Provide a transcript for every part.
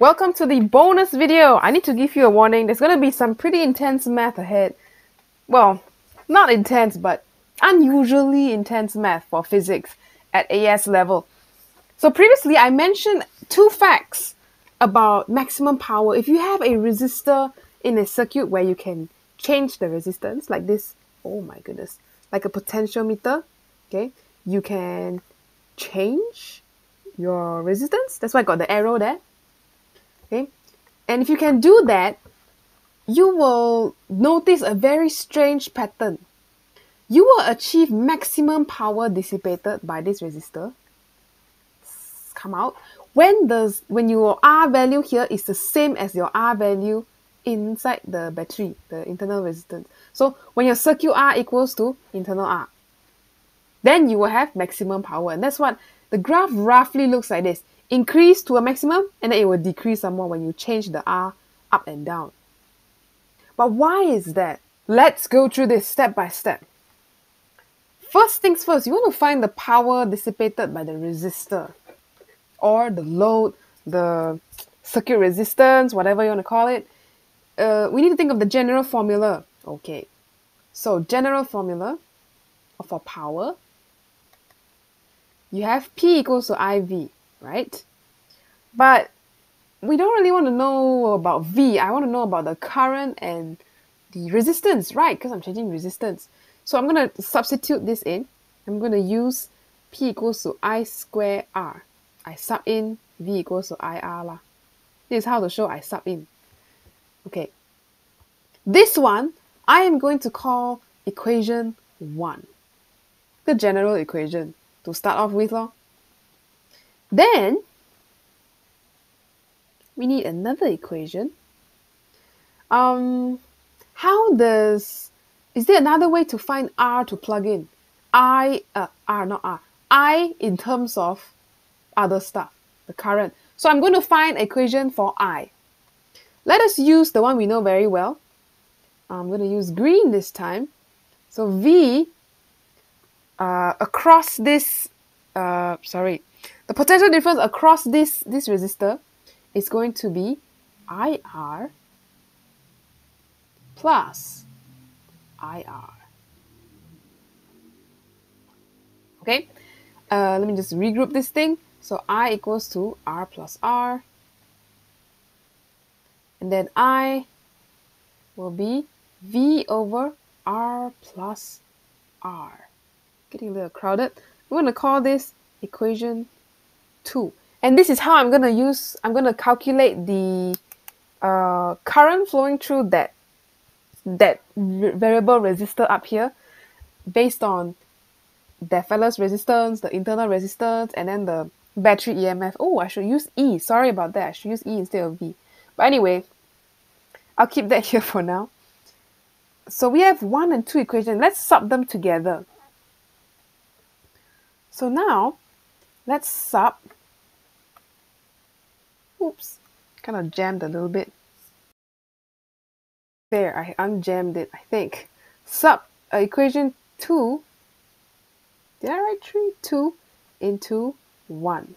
Welcome to the bonus video. I need to give you a warning. There's going to be some pretty intense math ahead. Well, not intense, but unusually intense math for physics at AS level. So previously I mentioned two facts about maximum power. If you have a resistor in a circuit where you can change the resistance like this, oh my goodness, like a potentiometer, okay, you can change your resistance. That's why I got the arrow there. Okay. And if you can do that, you will notice a very strange pattern. You will achieve maximum power dissipated by this resistor. Come out when the when your R value here is the same as your R value inside the battery, the internal resistance. So when your circuit R equals to internal R, then you will have maximum power. And that's what the graph roughly looks like this. Increase to a maximum and then it will decrease some more when you change the R up and down. But why is that? Let's go through this step by step. First things first, you want to find the power dissipated by the resistor or the load, the circuit resistance, whatever you want to call it. Uh, we need to think of the general formula. Okay, so general formula for power you have P equals to IV, right? But we don't really want to know about V. I want to know about the current and the resistance, right? Because I'm changing resistance. So I'm going to substitute this in. I'm going to use P equals to I square R. I sub in V equals to IR lah. This is how to show I sub in. Okay. This one, I am going to call equation 1. The general equation to start off with. Lor. Then we need another equation. Um, how does is there another way to find R to plug in? I uh, R not R. I in terms of other stuff, the current. So I'm going to find equation for I. Let us use the one we know very well. I'm going to use green this time. So V uh, across this, uh, sorry, the potential difference across this, this resistor is going to be IR plus IR. Okay, uh, let me just regroup this thing. So I equals to R plus R. And then I will be V over R plus R getting a little crowded. I'm going to call this equation 2. And this is how I'm going to use, I'm going to calculate the uh, current flowing through that, that variable resistor up here based on that fella's resistance, the internal resistance, and then the battery EMF. Oh, I should use E. Sorry about that. I should use E instead of V. But anyway, I'll keep that here for now. So we have one and two equations. Let's sub them together. So now let's sub. Oops, kind of jammed a little bit. There, I unjammed it, I think. Sub uh, equation 2. Did I write 3? 2 into 1.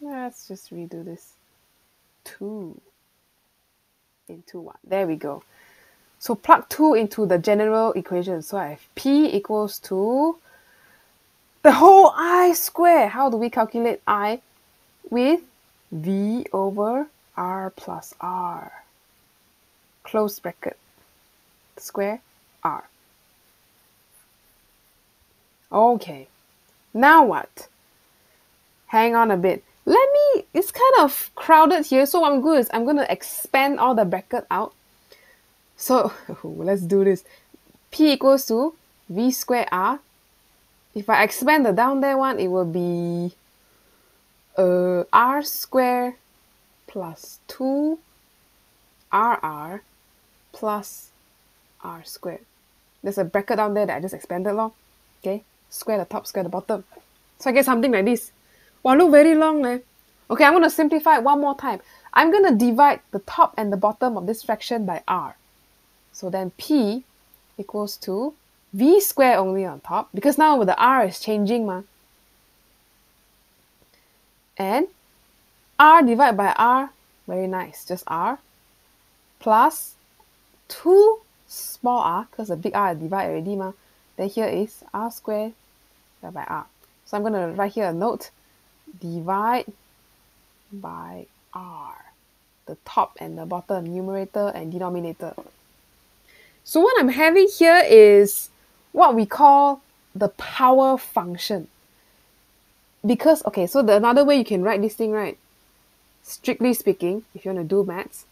Let's just redo this. 2 into 1. There we go. So plug 2 into the general equation. So I have P equals to the whole i square. How do we calculate i? With v over r plus r. Close bracket. Square r. Okay. Now what? Hang on a bit. Let me, it's kind of crowded here. So what I'm good is I'm going to expand all the bracket out. So let's do this. P equals to V square R if I expand the down there one, it will be uh, r square plus 2 rr plus r squared. There's a bracket down there that I just expanded long. Okay, square the top, square the bottom. So I get something like this. Wow, look very long eh? Okay, I'm going to simplify it one more time. I'm going to divide the top and the bottom of this fraction by r. So then p equals to v square only on top because now the r is changing ma. And r divided by r, very nice, just r, plus 2 small r, because the big r I divide already, ma. then here is r squared divided by r. So I'm going to write here a note, divide by r, the top and the bottom, numerator and denominator. So what I'm having here is what we call the power function. Because, okay, so the another way you can write this thing, right? Strictly speaking, if you want to do maths,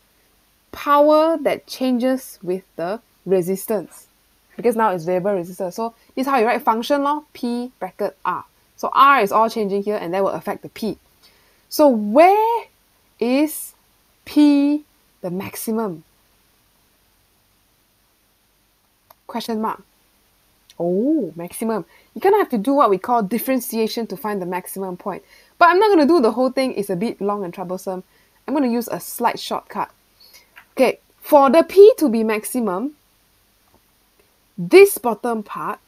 power that changes with the resistance. Because now it's variable resistance. So this is how you write function law, P bracket R. So R is all changing here and that will affect the P. So where is P the maximum? Question mark. Oh, maximum. You kind of have to do what we call differentiation to find the maximum point. But I'm not going to do the whole thing. It's a bit long and troublesome. I'm going to use a slight shortcut. Okay, for the P to be maximum, this bottom part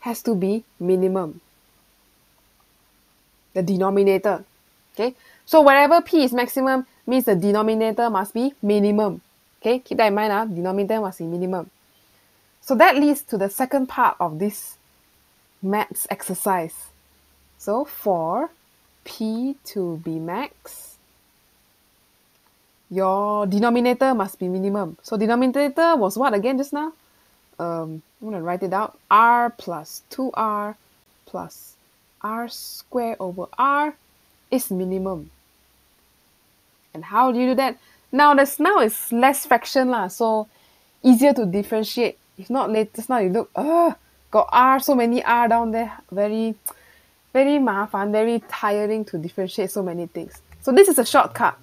has to be minimum. The denominator. Okay, so wherever P is maximum means the denominator must be minimum. Okay, keep that in mind. Uh, denominator must be minimum. So that leads to the second part of this maths exercise. So for P to be max, your denominator must be minimum. So denominator was what again just now? Um, I'm going to write it out. R plus 2R plus R square over R is minimum. And how do you do that? Now this now is less fraction lah, so easier to differentiate. If not late, just now you look, uh, got R, so many R down there, very, very 麻烦, very tiring to differentiate so many things. So this is a shortcut.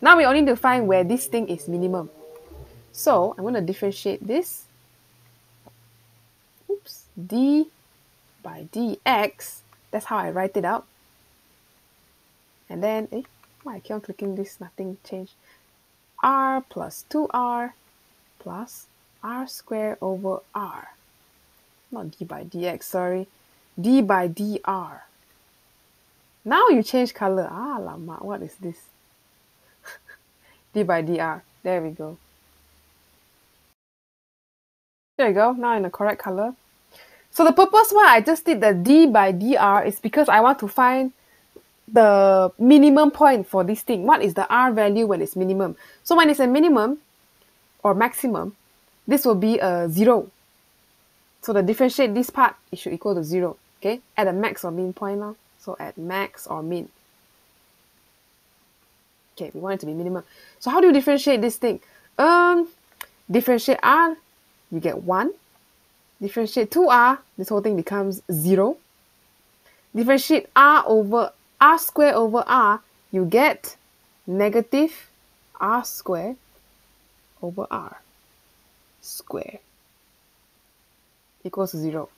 Now we only need to find where this thing is minimum. So I'm going to differentiate this. Oops, d by dx. That's how I write it out. And then, eh, why I keep on clicking this, nothing changed. r plus 2r plus r squared over r. Not d by dx, sorry. d by dr. Now you change color. Ah, lama, what is this? d by dr. There we go. There you go, now in the correct color. So the purpose why I just did the d by dr is because I want to find the minimum point for this thing. What is the r value when it's minimum? So when it's a minimum or maximum, this will be a 0. So the differentiate this part, it should equal to 0. Okay, at the max or min point now. So at max or min. Okay, we want it to be minimum. So how do you differentiate this thing? Um, differentiate r, you get 1. Differentiate 2r, this whole thing becomes 0. Differentiate r over r square over r, you get negative r square over r square equals to 0.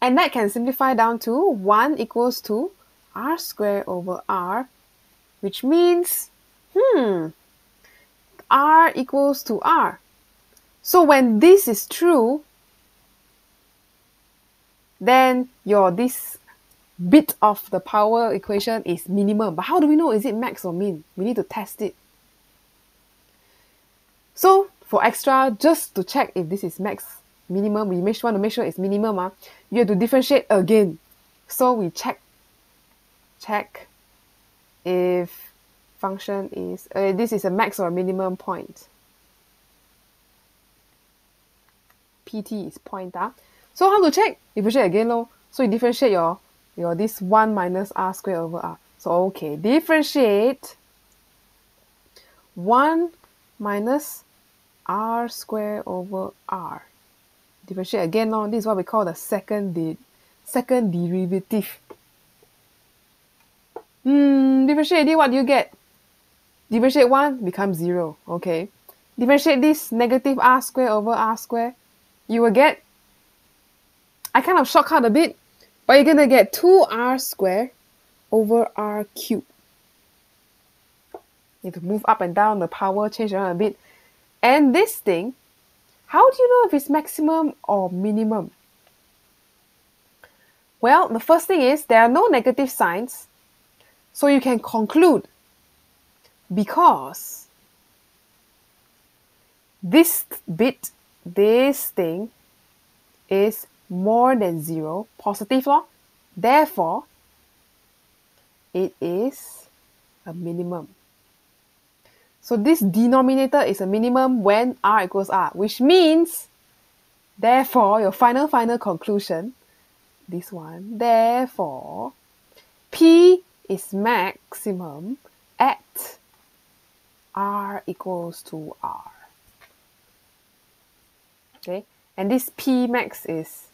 And that can simplify down to 1 equals to r square over r, which means, hmm, r equals to r. So when this is true, then your this bit of the power equation is minimum. But how do we know is it max or min? We need to test it. So for extra, just to check if this is max, minimum, we make, want to make sure it's minimum, uh, you have to differentiate again. So we check, check if function is, uh, this is a max or minimum point. PT is point. Uh. So how to check? Differentiate again. Lo. So you differentiate your, your this 1 minus r squared over r. So okay, differentiate 1 minus r squared over r. Differentiate again, no? this is what we call the second, de second derivative. Hmm, differentiate this, what do you get? Differentiate 1 becomes 0, okay? Differentiate this negative r squared over r squared, you will get, I kind of shortcut a bit, but you're going to get 2r squared over r cubed. You have to move up and down the power, change around a bit. And this thing, how do you know if it's maximum or minimum? Well, the first thing is there are no negative signs, so you can conclude because this bit, this thing is more than zero, positive law. Therefore, it is a minimum. So this denominator is a minimum when r equals r, which means, therefore, your final final conclusion, this one, therefore, p is maximum at r equals to r. Okay, and this p max is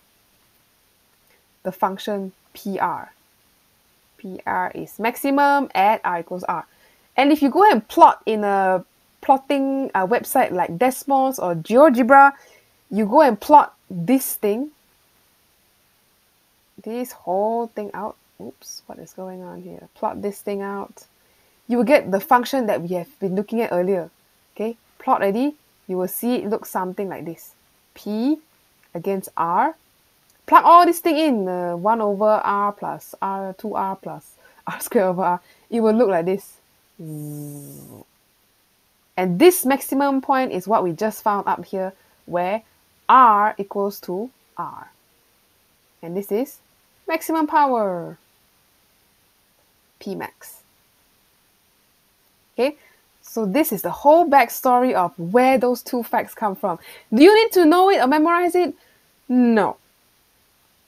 the function pr. pr is maximum at r equals r. And if you go and plot in a plotting uh, website like Desmos or GeoGebra, you go and plot this thing, this whole thing out. Oops, what is going on here? Plot this thing out. You will get the function that we have been looking at earlier. Okay, plot ready. You will see it looks something like this. P against R. Plug all this thing in, uh, 1 over R plus R, 2R plus R squared over R. It will look like this. And this maximum point is what we just found up here, where R equals to R. And this is maximum power, P max. Okay, so this is the whole backstory of where those two facts come from. Do you need to know it or memorize it? No.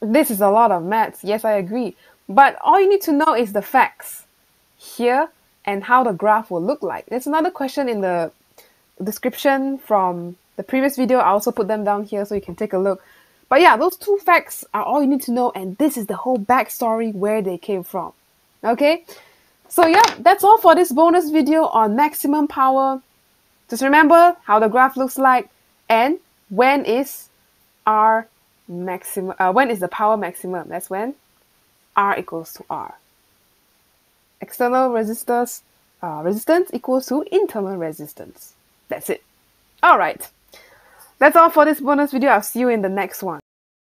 This is a lot of maths, yes, I agree. But all you need to know is the facts. Here, and how the graph will look like. There's another question in the description from the previous video. I also put them down here so you can take a look. But yeah, those two facts are all you need to know, and this is the whole backstory where they came from. Okay? So yeah, that's all for this bonus video on maximum power. Just remember how the graph looks like and when is R maximum, uh, when is the power maximum? That's when R equals to R external resistors uh, resistance equals to internal resistance. That's it. All right. That's all for this bonus video. I'll see you in the next one.